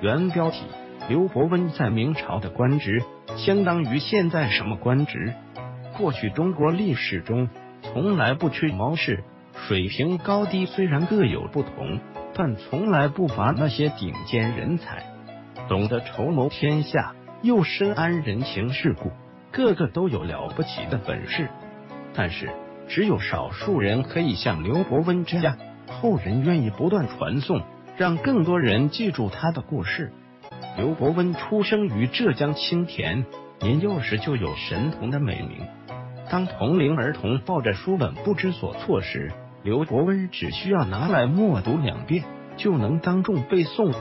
原标题：刘伯温在明朝的官职相当于现在什么官职？过去中国历史中从来不缺谋士，水平高低虽然各有不同，但从来不乏那些顶尖人才，懂得筹谋天下，又深谙人情世故，个个都有了不起的本事。但是，只有少数人可以像刘伯温这样，后人愿意不断传颂。让更多人记住他的故事。刘伯温出生于浙江青田，年幼时就有神童的美名。当同龄儿童抱着书本不知所措时，刘伯温只需要拿来默读两遍，就能当众背诵，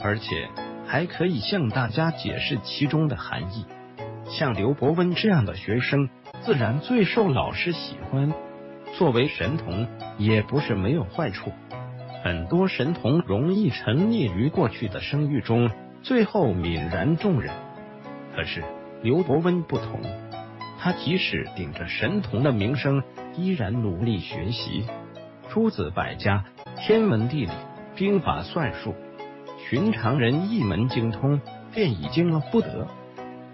而且还可以向大家解释其中的含义。像刘伯温这样的学生，自然最受老师喜欢。作为神童，也不是没有坏处。很多神童容易沉溺于过去的声誉中，最后泯然众人。可是刘伯温不同，他即使顶着神童的名声，依然努力学习诸子百家、天文地理、兵法算术，寻常人一门精通便已经了不得，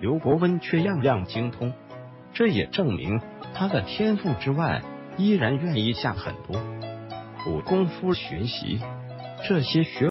刘伯温却样样精通。这也证明他的天赋之外，依然愿意下很多。苦功夫学习，这些学